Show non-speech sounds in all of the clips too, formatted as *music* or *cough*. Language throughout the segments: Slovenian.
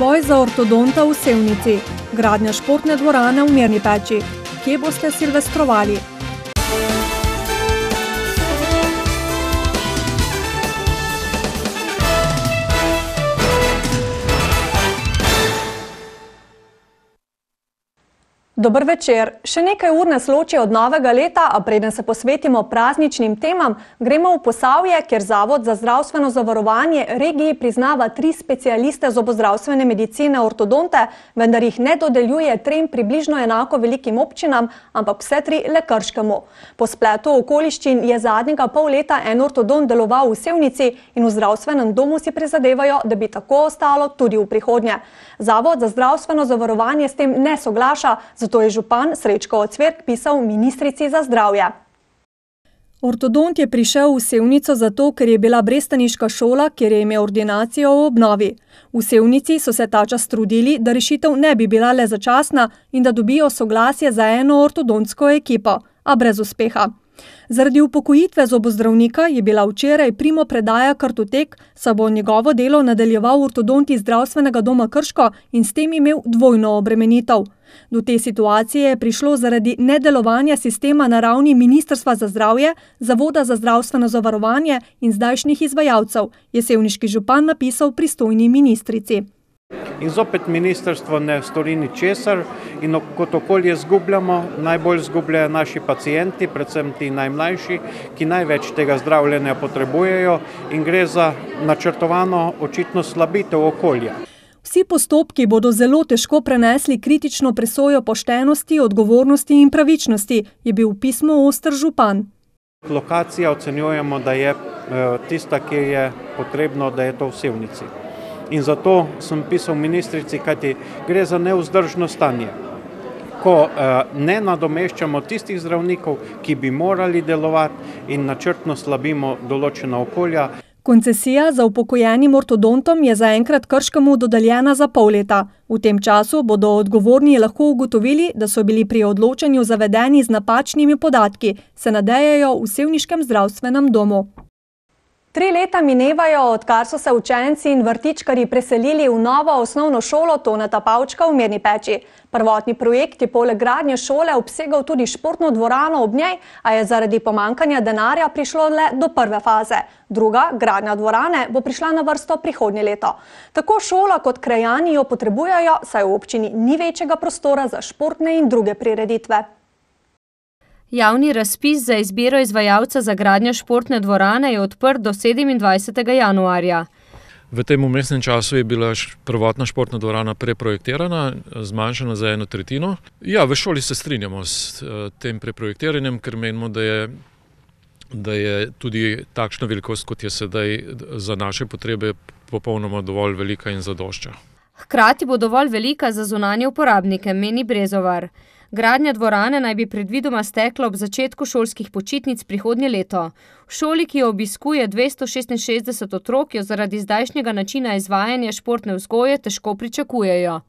Boj za ortodonta v Sevnici, gradnja športne dvorane v Mirni peči. Kje boste silvestrovali? Dober večer. Še nekaj ur nas loči od novega leta, a preden se posvetimo prazničnim temam, gremo v Posavje, kjer Zavod za zdravstveno zavarovanje regiji priznava tri specialiste zobozdravstvene medicine ortodonte, vendar jih ne dodeljuje trem približno enako velikim občinam, ampak vse tri le krškemu. Po spletu okoliščin je zadnjega pol leta en ortodont deloval v Sevnici in v zdravstvenem domu si prizadevajo, da bi tako ostalo tudi v prihodnje. Zavod za zdravstveno zavarovanje s tem ne soglaša, zato je župan Srečko Ocvirk pisal ministrici za zdravje. Ortodont je prišel v Sevnico zato, ker je bila Brestaniška šola, kjer je imel ordinacijo v obnovi. V Sevnici so se ta čas trudili, da rešitev ne bi bila le začasna in da dobijo soglasje za eno ortodontsko ekipo, a brez uspeha. Zaradi upokojitve zobozdravnika je bila včeraj primo predaja kartotek, saj bo njegovo delo nadaljeval ortodont iz zdravstvenega doma Krško in s tem imel dvojno obremenitev. Do te situacije je prišlo zaradi nedelovanja sistema na ravni Ministrstva za zdravje, Zavoda za zdravstveno zavarovanje in zdajšnjih izvajalcev, je sevniški župan napisal pristojni ministrici. In zopet ministrstvo ne stori ničesar in kot okolje zgubljamo, najbolj zgubljajo naši pacijenti, predvsem ti najmlajši, ki največ tega zdravljenja potrebujejo in gre za načrtovano očitno slabitev okolja. Vsi postopki bodo zelo težko prenesli kritično presojo poštenosti, odgovornosti in pravičnosti, je bil v pismu Oster župan. Lokacija ocenjujemo, da je tista, ki je potrebno, da je to v Sevnici. In zato sem pisal ministrici, kajti gre za neuzdržno stanje. Ko ne nadomeščamo tistih zdravnikov, ki bi morali delovati in načrtno slabimo določena okolja. Koncesija za upokojenim ortodontom je zaenkrat Krškemu dodeljena za pol leta. V tem času bodo odgovorni lahko ugotovili, da so bili pri odločanju zavedeni z napačnimi podatki, se nadejajo v sevniškem zdravstvenem domu. Tri leta minevajo, odkar so se učenci in vrtičkarji preselili v novo osnovno šolo Toneta Pavčka v Mirni peči. Prvotni projekt je poleg gradnje šole obsegal tudi športno dvorano ob njej, a je zaradi pomankanja denarja prišlo le do prve faze. Druga, gradnja dvorane, bo prišla na vrsto prihodnje leto. Tako šola kot krajani jo potrebujejo, saj v občini ni večjega prostora za športne in druge prireditve. Javni razpis za izbiro izvajalca za gradnjo športne dvorane je odprt do sedemindvajsetega januarja. V tem vmesnem času je bila prvotna športna dvorana preprojektirana, zmanjšana za eno tretjino. Ja, v šoli se strinjamo s tem preprojektiranjem, ker menimo, da je da je tudi takšna velikost, kot je sedaj, za naše potrebe popolnoma dovolj velika in zadošča. Hkrati bo dovolj velika za zunanje uporabnike, meni Brezovar. Gradnja dvorane naj bi predvidoma stekla ob začetku šolskih počitnic prihodnje leto. V šoli, ki jo obiskuje dvesto šestinšestdeset otrok, jo zaradi zdajšnjega načina izvajanja športne vzgoje težko pričakujejo.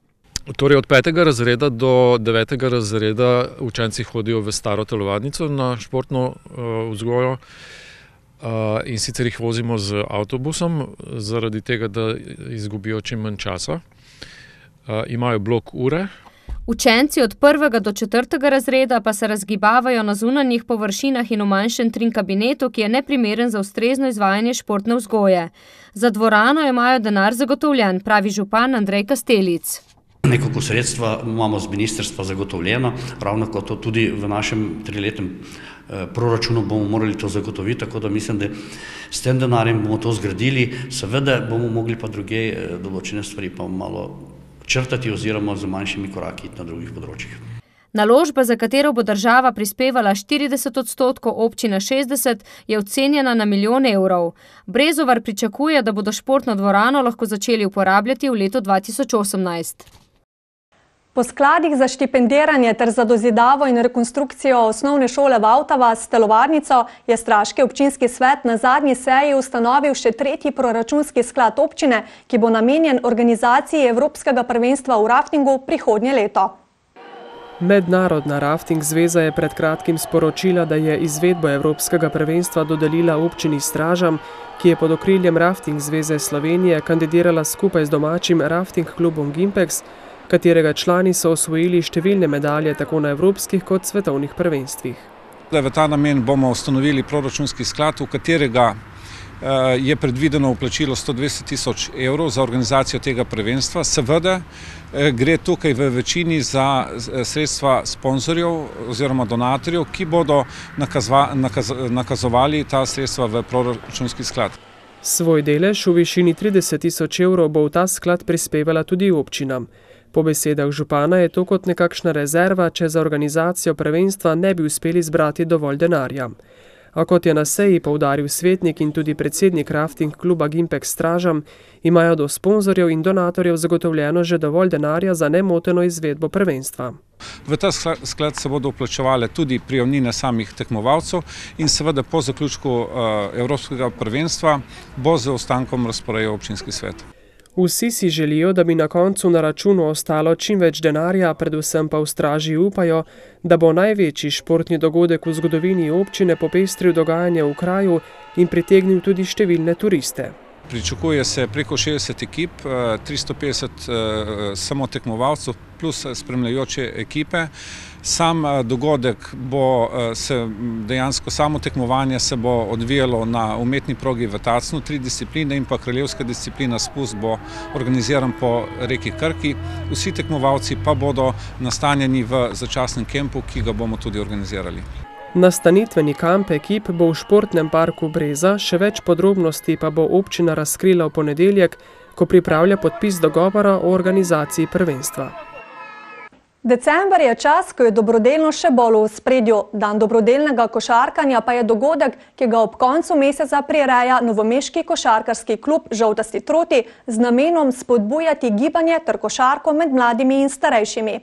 Torej od petega razreda do devetega razreda učenci hodijo v staro telovadnico na športno vzgojo. in sicer jih vozimo z avtobusom, zaradi tega, da izgubijo čim manj časa. imajo blok ure. Učenci od prvega do četrtega razreda pa se razgibavajo na zunanjih površinah in v manjšem trim kabinetu, ki je neprimeren za ustrezno izvajanje športne vzgoje. Za dvorano imajo denar zagotovljen, pravi župan Andrej Kastelic. Nekako sredstva imamo z ministrstva zagotovljena, ravno kot to tudi v našem triletnem proračunu bomo morali to zagotoviti, tako da mislim, da s tem denarjem bomo to zgradili, seveda bomo mogli pa drugje določene stvari pa malo črtati oziroma z manjšimi koraki na drugih področjih. Naložba, za katero bo država prispevala štirideset odstotkov, občina šestdeset, je ocenjena na milijon evrov. Brezovar pričakuje, da bodo športno dvorano lahko začeli uporabljati v letu dva tisoč osemnajst. Po skladih za štipendiranje ter za dozidavo in rekonstrukcijo Osnovne šole Vavtava s telovadnico je straški občinski svet na zadnji seji ustanovil še tretji proračunski sklad občine, ki bo namenjen organizaciji evropskega prvenstva v raftingu prihodnje leto. Mednarodna rafting zveza je pred kratkim sporočila, da je izvedbo Evropskega prvenstva dodelila občini Stražam, ki je pod okriljem Rafting zveze Slovenije kandidirala skupaj z domačim rafting klubom Gimpex, katerega člani so osvojili številne medalje tako na evropskih kot svetovnih prvenstvih. V ta namen bomo ustanovili proračunski sklad, v katerega Eh, je predvideno vplačilo 120 tisoč evrov za organizacijo tega prvenstva. Seveda eh, gre tukaj v večini za eh, sredstva sponzorjev oziroma donatorjev, ki bodo nakazva, nakaz, nakazovali ta sredstva v proračunski sklad. Svoj delež v višini 30 tisoč evrov bo v ta sklad prispevala tudi občinam. Po besedah župana je to kot nekakšna rezerva, če za organizacijo prvenstva ne bi uspeli zbrati dovolj denarja a kot je na seji poudaril svetnik in tudi predsednik rafting kluba Gimpek Stražam, imajo do sponzorjev in donatorjev zagotovljeno že dovolj denarja za nemoteno izvedbo prvenstva. V ta sklad se bodo vplačevale tudi prijavnine samih tekmovalcev in seveda po zaključku uh, Evropskega prvenstva bo z ostankom razporejal občinski svet. Vsi si želijo, da bi na koncu na računu ostalo čim več denarja, predvsem pa v straži upajo, da bo največji športni dogodek v zgodovini občine popestril dogajanje v kraju in pritegnil tudi številne turiste. Pričakuje se preko 60 ekip, 350 eh, eh, samo tekmovalcev plus spremljajoče ekipe. Sam eh, dogodek bo se dejansko samo tekmovanje se bo odvijalo na umetni progi v Tacnu, tri discipline in pa kraljevska disciplina spust bo organiziran po reki Krki. Vsi tekmovalci pa bodo nastanjeni v začasnem kempu, ki ga bomo tudi organizirali. Nastanitveni kamp ekip bo v športnem parku Breza, še več podrobnosti pa bo občina razkrila v ponedeljek, ko pripravlja podpis dogovora o organizaciji prvenstva. December je čas, ko je dobrodelno še bolj v spredju. Dan dobrodelnega košarkanja pa je dogodek, ki ga ob koncu meseca prireja novomeški košarkarski klub Žoltasti Troti z namenom spodbujati gibanje ter košarko med mladimi in starejšimi.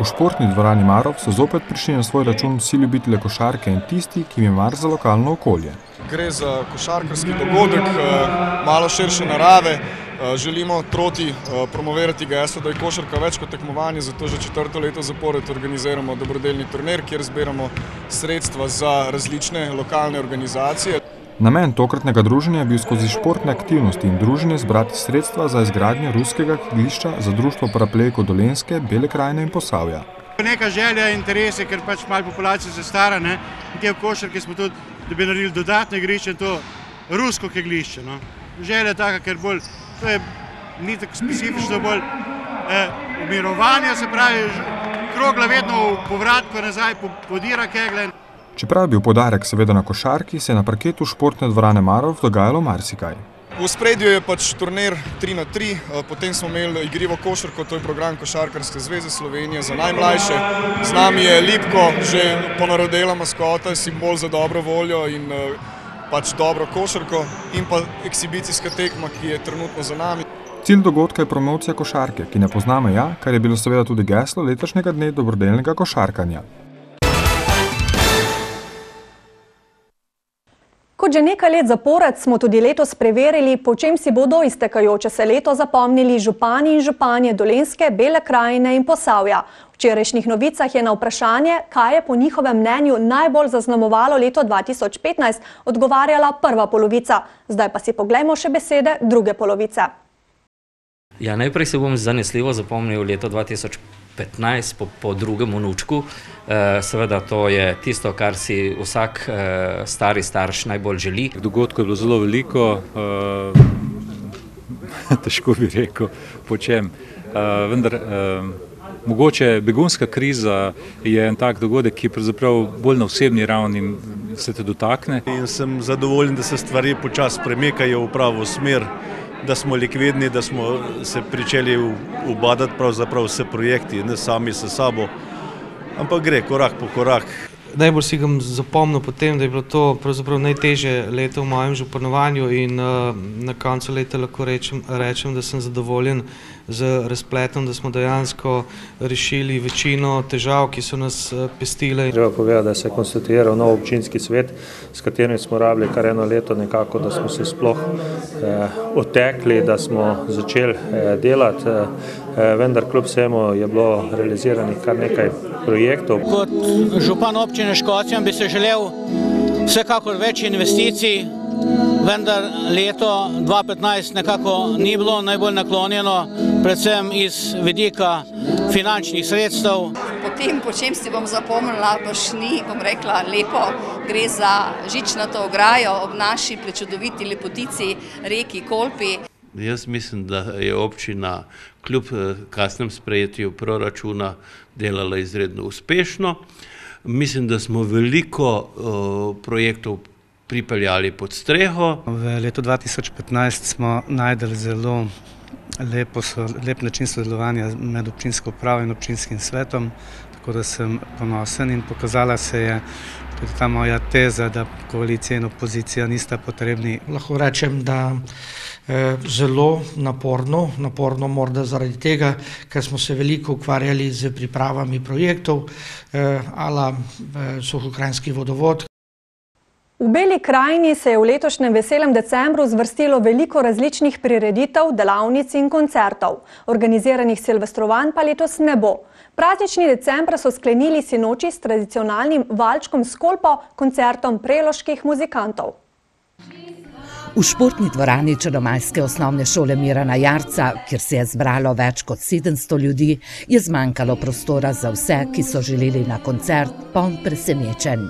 V športni dvorani Marov so zopet prišli na svoj račun vsi ljubitelji košarke in tisti, ki jim mar za lokalno okolje. Gre za košarkarski dogodek, eh, malo širše narave. Eh, želimo troti eh, promovirati geslo, da je košarka več kot tekmovanje, zato že četrto leto zapored organiziramo dobrodelni turnir, kjer zbiramo sredstva za različne lokalne organizacije. Namen tokratnega druženja je bil skozi športne aktivnosti in druženje zbrati sredstva za izgradnjo ruskega keglišča za društvo paraplejko Dolenske, Bele krajine in Posavja. Neka želja in interese, ker pač malo populacija se stara, ne? in te v košarki smo tudi, da bi naredili dodatno igrišče, to rusko keglišče. No? Želja je taka, ker bolj, to je ni tako specifično, bolj eh, umirovanje, se pravi, krogla vedno v povratku nazaj podira kegle. Čeprav je bil podarek seveda na košarki, se je na parketu športne dvorane Marov dogajalo marsikaj. V spredju je pač turnir 3 na 3, eh, potem smo imeli igrivo košarko, to je program Košarkarske zveze Slovenije za najmlajše. Z nami je Lipko, že ponarodela maskota, simbol za dobro voljo in eh, pač dobro košarko in pa eksibicijska tekma, ki je trenutno za nami. Cilj dogodka je promocija košarke, ki ne pozna meja, kar je bilo seveda tudi geslo letošnjega dne dobrodelnega košarkanja. Kot že nekaj let zapored smo tudi letos preverili, po čem si bodo iztekajoče se leto zapomnili župani in županje Dolenske, Bele krajine in Posavja. V včerajšnjih novicah je na vprašanje, kaj je po njihovem mnenju najbolj zaznamovalo leto 2015, odgovarjala prva polovica. Zdaj pa si poglejmo še besede druge polovice. Ja, najprej se bom zanesljivo zapomnil leto 2015. 15 po, po drugem vnučku. E, seveda to je tisto, kar si vsak e, stari starš najbolj želi. Dogodkov je bilo zelo veliko, e, *laughs* težko bi rekel, po čem. Vendar, mogoče begunska kriza je en tak dogodek, ki pravzaprav bolj na osebni ravni se te dotakne. In sem zadovoljen, da se stvari počasi premikajo v pravo smer da smo likvidni, da smo se pričeli ubadati pravzaprav vse projekti, ne sami s sabo, ampak gre korak po korak. Najbolj si ga zapomnil potem, da je bilo to najtežje leto v mojem županovanju in uh, na koncu leta lahko rečem, rečem, da sem zadovoljen z razpletom, da smo dejansko rešili večino težav, ki so nas pestile. Treba povedati, da se je konstituiral nov občinski svet, s katerim smo rabili kar eno leto nekako, da smo se sploh eh, otekli, da smo začeli eh, delati, eh, vendar kljub vsemu je bilo realiziranih kar nekaj projektov. Kot župan občine Škocjan bi se želel vsekakor več investicij, vendar leto 2015 nekako ni bilo najbolj naklonjeno, predvsem iz vidika finančnih sredstev. Potem, po čem si bom zapomnila, boš ni, bom rekla, lepo, gre za žičnato ograjo ob naši prečudoviti lepotici reki Kolpi. Jaz mislim, da je občina kljub kasnem sprejetju proračuna delala izredno uspešno. Mislim, da smo veliko uh, projektov pripeljali pod streho. V letu 2015 smo najdeli zelo lepo, lep način sodelovanja med občinsko upravo in občinskim svetom, tako da sem ponosen in pokazala se je tudi ta moja teza, da koalicija in opozicija nista potrebni. Lahko rečem, da eh, zelo naporno, naporno morda zaradi tega, ker smo se veliko ukvarjali z pripravami projektov, eh, ala eh, Suhokrajinski vodovod, V Beli krajini se je v letošnjem veselem decembru zvrstilo veliko različnih prireditev, delavnic in koncertov. Organiziranih silvestrovanj pa letos ne bo. Praznični decembra so sklenili sinoči s tradicionalnim valčkom skolpo, koncertom preloških muzikantov. V športni dvorani Črnomajske osnovne šole Mirana Jarca, kjer se je zbralo več kot 700 ljudi, je zmanjkalo prostora za vse, ki so želeli na koncert, poln presenečenj.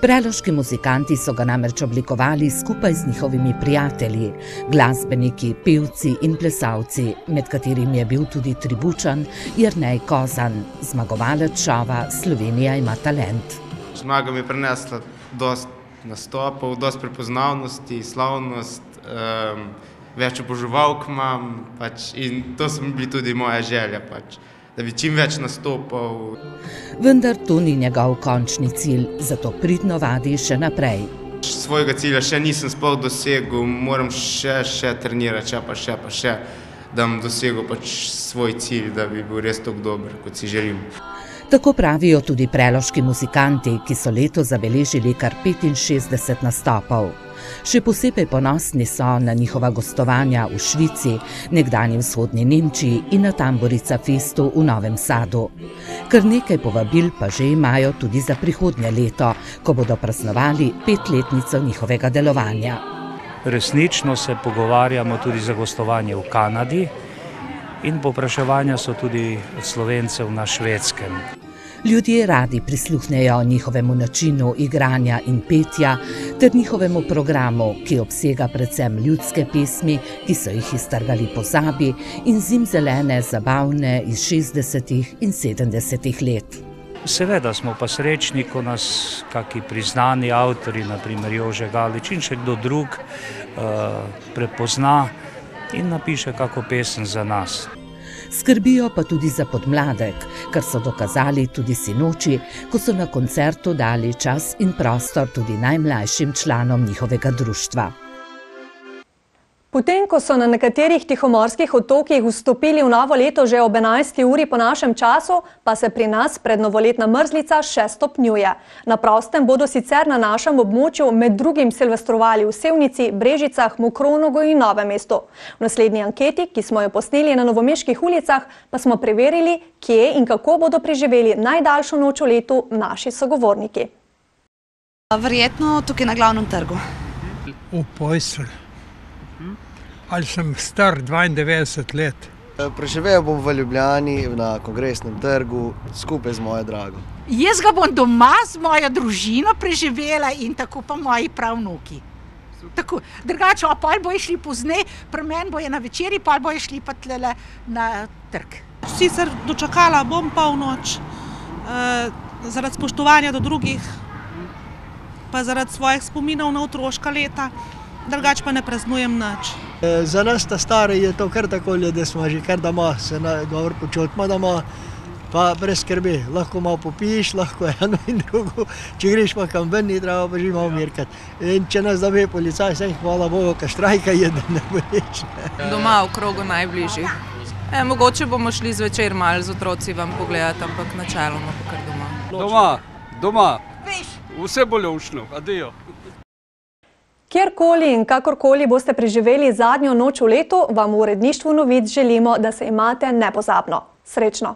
Preloški muzikanti so ga namreč oblikovali skupaj z njihovimi prijatelji, glasbeniki, pevci in plesalci, med katerimi je bil tudi tribučan Jrnej Kozan, zmagovalec šova Slovenija ima talent. Zmaga mi je prinesla dost nastopov, dost prepoznavnosti, slavnost, um, več oboževalk imam pač, in to so bili tudi moja želja. Pač da bi čim več nastopal. Vendar to ni njegov končni cilj, zato pridno vadi še naprej. Svojega cilja še nisem sploh dosegel, moram še, še trenirati, še pa še, pa še, da bom dosegel pač svoj cilj, da bi bil res tako dober, kot si želim. Tako pravijo tudi preloški muzikanti, ki so leto zabeležili kar 65 nastopov. Še posebej ponosni so na njihova gostovanja v Švici, nekdani vzhodni Nemčiji in na Tamborica Festu v Novem Sadu. Kar nekaj povabil pa že imajo tudi za prihodnje leto, ko bodo praznovali petletnico njihovega delovanja. Resnično se pogovarjamo tudi za gostovanje v Kanadi in popraševanja so tudi od slovencev na švedskem. Ljudje radi prisluhnejo njihovemu načinu igranja in petja ter njihovemu programu, ki obsega predvsem ljudske pesmi, ki so jih iztrgali pozabi in zimzelene zabavne iz 60. in 70. let. Seveda smo pa srečni, ko nas kaki priznani avtori, naprimer Jože Galič in še kdo drug, uh, prepozna in napiše kako pesem za nas. Skrbijo pa tudi za podmladek, kar so dokazali tudi sinoči, ko so na koncertu dali čas in prostor tudi najmlajšim članom njihovega društva. Potem, ko so na nekaterih tihomorskih otokih vstopili v novo leto že ob 11. uri po našem času, pa se pri nas prednovoletna mrzlica še stopnjuje. Na prostem bodo sicer na našem območju med drugim silvestrovali v Sevnici, Brežicah, Mokronogu in Novem mestu. V naslednji anketi, ki smo jo posneli na novomeških ulicah, pa smo preverili, kje in kako bodo preživeli najdaljšo noč v letu naši sogovorniki. Verjetno tukaj na glavnem trgu. V Pojsel ali sem star 92 let. Eh, preživel bom v Ljubljani na kongresnem trgu skupaj z mojo drago. Jaz ga bom doma z mojo družino preživela in tako pa moji pravnuki. Tako, drugače, a pol bojo šli pozneje, pri meni bojo na večerji, pol bojo šli pa tlele na trg. Sicer dočakala bom polnoč, eh, zaradi spoštovanja do drugih, pa zaradi svojih spominov na otroška leta drugače pa ne praznujem nič. E, za nas, ta stari, je to kar tako, da smo že kar doma, se dobro počutimo doma. pa brez skrbi, lahko malo popiješ, lahko *laughs* eno in drugo. Če greš pa kam ven, ni treba pa že malo mirkati. In če nas zave policaj, sej hvala Bogu, ka štrajka je, da ne bo nič. ne. Doma v krogu najbližjih. E, mogoče bomo šli zvečer malo z otroci vam pogledati, ampak načeloma pa kar doma. Doma, doma. Vse bo lušno, adijo. Kjerkoli in kakorkoli boste preživeli zadnjo noč v letu, vam v uredništvu novic želimo, da se imate nepozabno. Srečno!